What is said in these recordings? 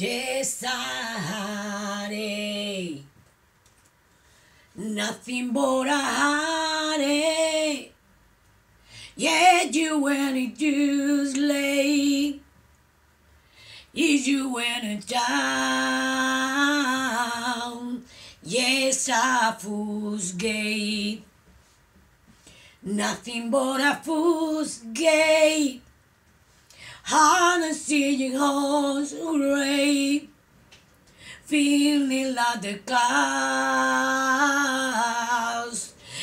Yes, I nothing but a heartache. Yeah, you when it late. Is you when it down. Yes, I fool's gate. Nothing but a fool's gate. Honestly, horse great. Feeling like the clouds.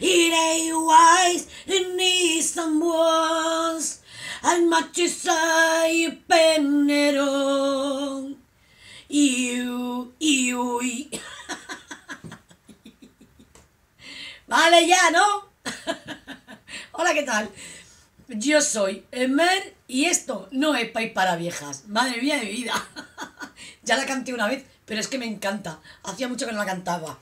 It ain't wise, it needs some words. As much as I pen it on. You, you, Vale, ya, ¿no? Hola, ¿qué tal? Yo soy Emer y esto no es país para viejas. Madre mía de vida. ya la canté una vez, pero es que me encanta. Hacía mucho que no la cantaba.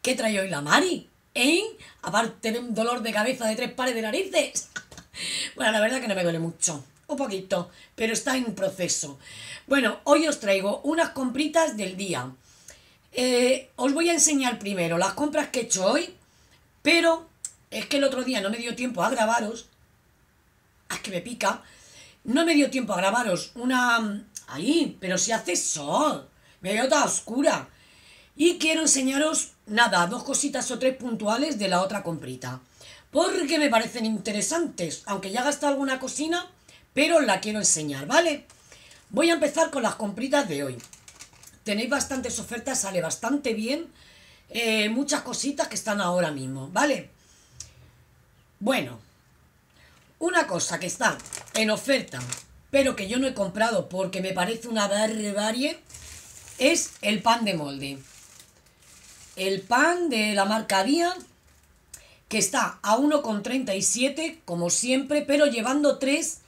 ¿Qué trae hoy la Mari? ¿Eh? Aparte de un dolor de cabeza de tres pares de narices. bueno, la verdad que no me duele mucho. Un poquito, pero está en proceso. Bueno, hoy os traigo unas compritas del día. Eh, os voy a enseñar primero las compras que he hecho hoy, pero es que el otro día no me dio tiempo a grabaros. Ah, Es que me pica. No me dio tiempo a grabaros una... Ahí, pero si hace sol. Me veo toda oscura. Y quiero enseñaros, nada, dos cositas o tres puntuales de la otra comprita. Porque me parecen interesantes, aunque ya gastado alguna cocina, pero la quiero enseñar, ¿vale? Voy a empezar con las compritas de hoy. Tenéis bastantes ofertas, sale bastante bien. eh, muchas cositas que están ahora mismo, ¿vale? Bueno, cosa que está en oferta, pero que yo no he comprado porque me parece una barbarie, es el pan de molde. El pan de la marca Día, que está a 1,37, como siempre, pero llevando 3,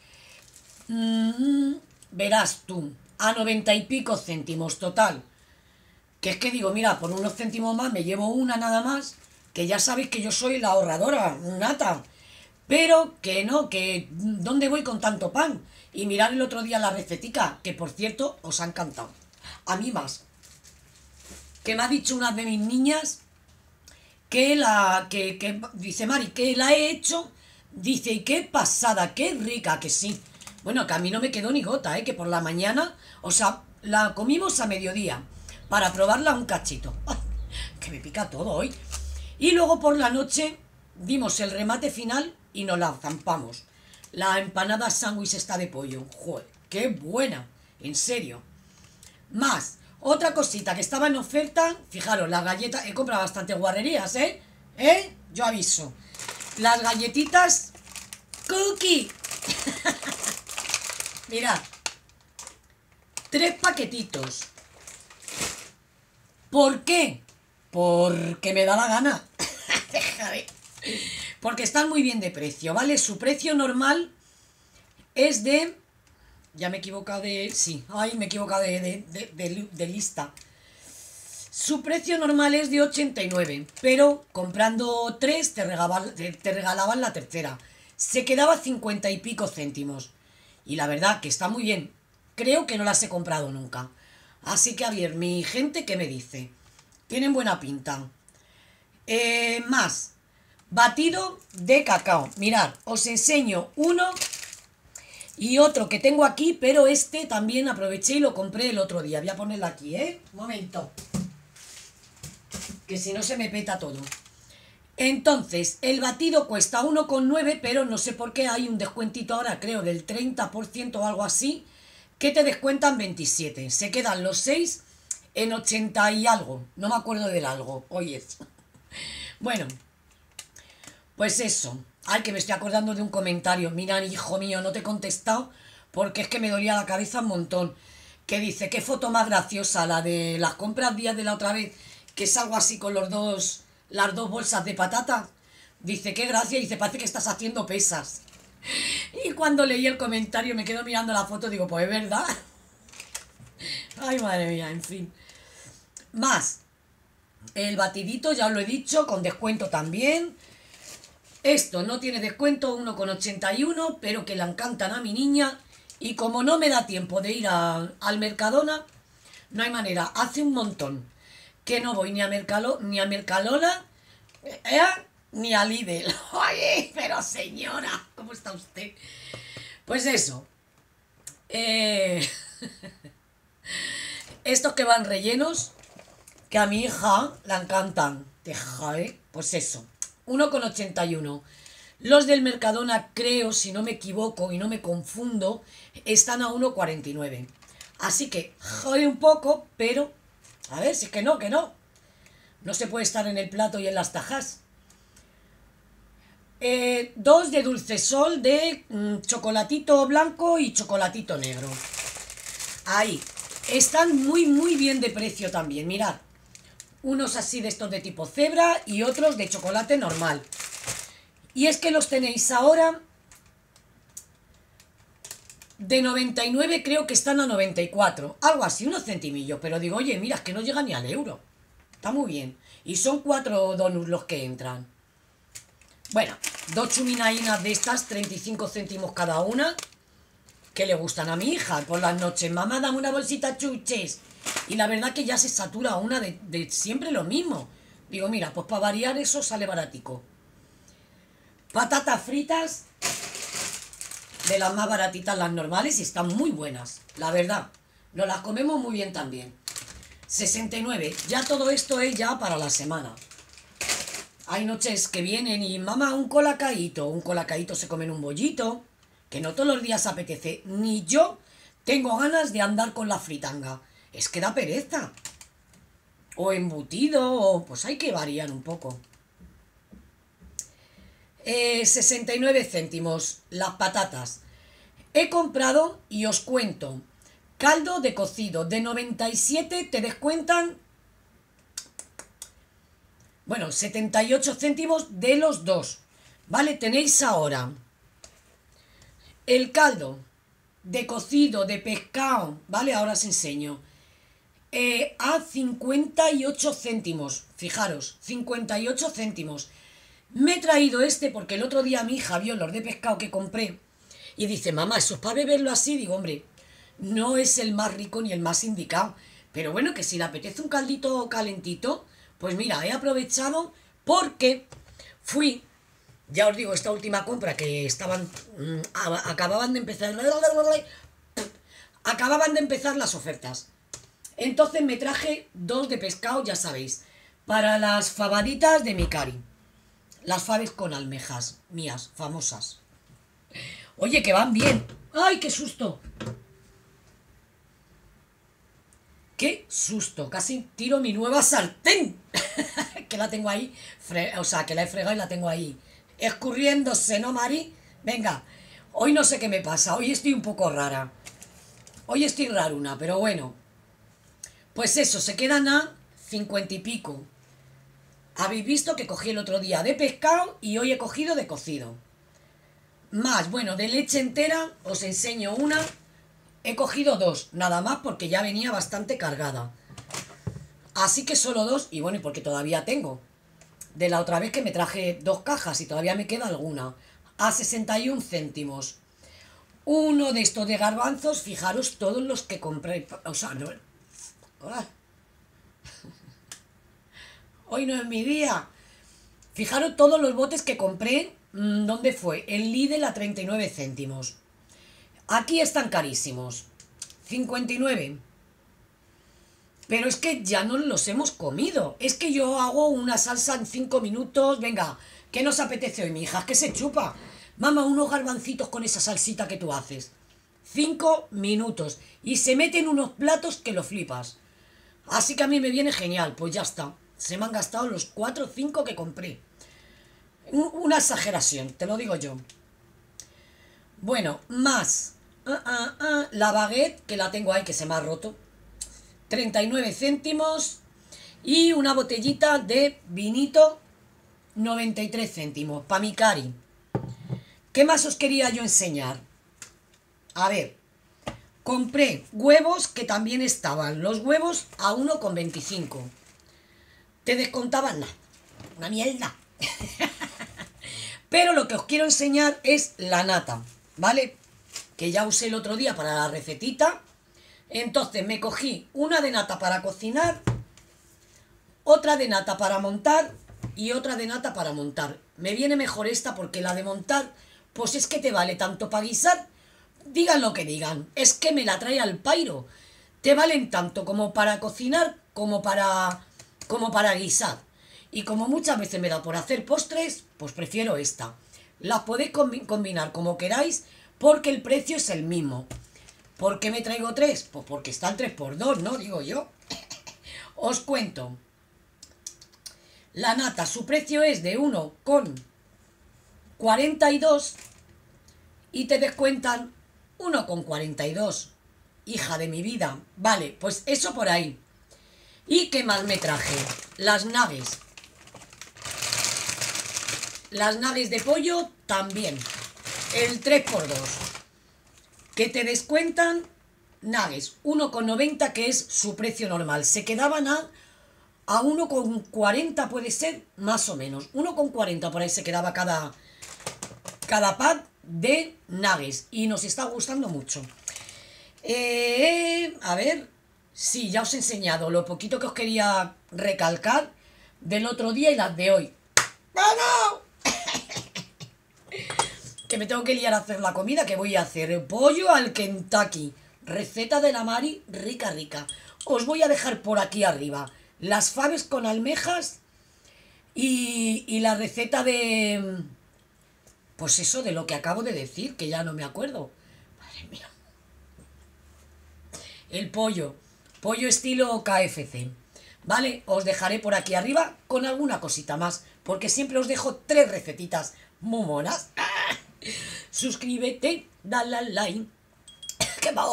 verás tú, a 90 y pico céntimos total. Que es que digo, mira, por unos céntimos más me llevo una nada más, que ya sabéis que yo soy la ahorradora, nata. Pero que no, que ¿dónde voy con tanto pan? Y mirar el otro día la recetica, que por cierto os ha encantado. A mí más. Que me ha dicho una de mis niñas que la, que, que dice Mari, que la he hecho, dice, y qué pasada, qué rica, que sí. Bueno, que a mí no me quedó ni gota, ¿eh? que por la mañana, o sea, la comimos a mediodía para probarla un cachito. Que me pica todo hoy. Y luego por la noche dimos el remate final y nos la zampamos. La empanada sándwich está de pollo. ¡Joder! ¡Qué buena! En serio. Más, otra cosita que estaba en oferta. Fijaros, las galletas. He comprado bastantes guarrerías, ¿eh? ¿Eh? Yo aviso. Las galletitas. Cookie. Mirad. Tres paquetitos. ¿Por qué? Porque me da la gana. Déjame. Porque están muy bien de precio, ¿vale? Su precio normal es de... Ya me he equivocado de... Sí, ay, me he equivocado de, de, de- lista. Su precio normal es de 89, pero comprando tres te regalaban, regalaban la tercera. Se quedaba 50 y pico céntimos. Y la verdad que está muy bien. Creo que no las he comprado nunca. Así que a ver, mi gente, ¿qué me dice? Tienen buena pinta. Eh, más. Batido de cacao. Mirad, os enseño uno y otro que tengo aquí, pero este también aproveché y lo compré el otro día. Voy a ponerlo aquí, ¿eh? Un momento. Que si no se me peta todo. Entonces, el batido cuesta 1,9, pero no sé por qué hay un descuentito ahora, creo, del 30% o algo así, que te descuentan 27. Se quedan los 6 en 80 y algo. No me acuerdo del algo. Hoy es. Bueno, pues eso. Ay, que me estoy acordando de un comentario. Mira, hijo mío, no te he contestado porque es que me dolía la cabeza un montón. Que dice, qué foto más graciosa, la de las compras días de la otra vez, que salgo así con los dos, las dos bolsas de patata. Dice, qué gracia, dice, parece que estás haciendo pesas. Y cuando leí el comentario me quedo mirando la foto, digo, pues es verdad. Ay, madre mía, en fin. Más, el batidito, ya os lo he dicho, con descuento también. Esto no tiene descuento, 1,81, pero que le encantan a mi niña. Y como no me da tiempo de ir al Mercadona, no hay manera. Hace un montón que no voy ni a Mercalo, ni a Mercalona, ¿eh? ni a Lidl. Oye, pero señora, ¿cómo está usted? Pues eso. Eh, estos que van rellenos, que a mi hija la encantan. ¿eh? Pues eso. 1,81. Los del Mercadona, creo, si no me equivoco y no me confundo, están a 1,49. Así que jode un poco, pero... A ver, si es que no, que no. No se puede estar en el plato y en las tajas. Eh, dos de dulce sol de mm, chocolatito blanco y chocolatito negro. Ahí. Están muy, muy bien de precio también. Mirad. Unos así de estos de tipo cebra y otros de chocolate normal. Y es que los tenéis ahora de 99 creo que están a 94. Algo así, unos centimillos. Pero digo, oye, mira, es que no llega ni al euro. Está muy bien. Y son cuatro donuts los que entran. Bueno, dos chuminainas de estas, 35 céntimos cada una. Que le gustan a mi hija por las noches. Mamá, dame una bolsita chuches. Y la verdad que ya se satura una de, siempre lo mismo. Digo, mira, pues para variar eso sale baratico. Patatas fritas, de las más baratitas, las normales, y están muy buenas, la verdad. Nos las comemos muy bien también. 69. Ya todo esto es ya para la semana. Hay noches que vienen y mamá, un colacaíto. Un colacaíto se comen un bollito. Que no todos los días apetece. Ni yo tengo ganas de andar con la fritanga. Es que da pereza. O embutido, o pues hay que variar un poco. 69 eh, céntimos las patatas. He comprado y os cuento. Caldo de cocido de 97 te descuentan. Bueno, 78 céntimos de los dos. ¿Vale? Tenéis ahora el caldo de cocido de pescado. ¿Vale? Ahora os enseño. Eh, a 58 céntimos. Fijaros, 58 céntimos. Me he traído este porque el otro día mi hija vio los de pescado que compré y dice, mamá, eso es para beberlo así. Digo, hombre, no es el más rico ni el más indicado. Pero bueno, que si le apetece un caldito calentito, pues mira, he aprovechado porque fui, ya os digo, esta última compra que estaban, mm, acababan de empezar, acababan de empezar las ofertas. Entonces me traje dos de pescado, ya sabéis, para las fabaditas de mi cari. Las faves con almejas mías, famosas. Oye, que van bien. ¡Ay, qué susto! ¡Qué susto! Casi tiro mi nueva sartén. que la tengo ahí. O sea, que la he fregado y la tengo ahí. Escurriéndose, ¿no, Mari? Venga. Hoy no sé qué me pasa. Hoy estoy un poco rara. Hoy estoy raruna, pero bueno. Pues eso, se quedan a cincuenta y pico. Habéis visto que cogí el otro día de pescado y hoy he cogido de cocido. Más, bueno, de leche entera os enseño una. He cogido dos, nada más porque ya venía bastante cargada. Así que solo dos, y bueno, porque todavía tengo. De la otra vez que me traje dos cajas y todavía me queda alguna. A 61 céntimos. Uno de estos de garbanzos, fijaros todos los que compré. O sea, no. Hoy no es mi día. Fijaros todos los botes que compré Mm, ¿Dónde fue? El Lidl a 39 céntimos. Aquí están carísimos. 59. Pero es que ya no los hemos comido. Es que yo hago una salsa en 5 minutos. Venga, ¿qué nos apetece hoy, mi hija? que se chupa? Mamá, unos garbancitos con esa salsita que tú haces. 5 minutos. Y se meten unos platos que lo flipas. Así que a mí me viene genial. Pues ya está. Se me han gastado los 4 o 5 que compré. Una exageración, te lo digo yo. Bueno, más ah, ah, ah, la baguette, que la tengo ahí, que se me ha roto. 39 céntimos. Y una botellita de vinito, 93 céntimos, para mi cari. ¿Qué más os quería yo enseñar? A ver, compré huevos que también estaban. Los huevos a 1,25. Te descontaban nada. Una mierda. Pero lo que os quiero enseñar es la nata, ¿vale? que ya usé el otro día para la recetita. Entonces me cogí una de nata para cocinar, otra de nata para montar y otra de nata para montar. Me viene mejor esta porque la de montar, pues es que te vale tanto para guisar, digan lo que digan, es que me la trae al pairo. Te valen tanto como para cocinar como para, como para guisar. Y como muchas veces me da por hacer postres, pues prefiero esta. Las podéis combinar como queráis porque el precio es el mismo. ¿Por qué me traigo tres? Pues porque están tres por dos, ¿no? Digo yo. Os cuento. La nata, su precio es de 1,42 y te descuentan 1,42. Hija de mi vida. Vale, pues eso por ahí. ¿Y qué más me traje? Las naves. Las naves de pollo también. El 3x2. Que te descuentan naves 1,90 que es su precio normal. Se quedaban a, a 1,40 puede ser, más o menos. 1,40 por ahí se quedaba cada, cada pack de nuggets. Y nos está gustando mucho. Eh, a ver, sí, ya os he enseñado lo poquito que os quería recalcar del otro día y las de hoy. ¡Bueno! que me tengo que liar a hacer la comida, que voy a hacer pollo al Kentucky. Receta de la Mari, rica, rica. Os voy a dejar por aquí arriba las faves con almejas y, y la receta de... Pues eso, de lo que acabo de decir, que ya no me acuerdo. Madre mía. El pollo. Pollo estilo KFC. ¿Vale? Os dejaré por aquí arriba con alguna cosita más. Porque siempre os dejo tres recetitas muy monas. Suscríbete, dale al like. Que va,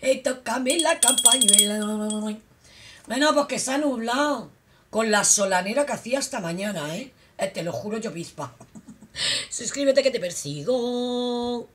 eh, tócame la campañuela. Bueno, pues que se ha nublado. Con la solanera que hacía hasta mañana, ¿eh? eh te lo juro yo, vispa. Suscríbete que te persigo.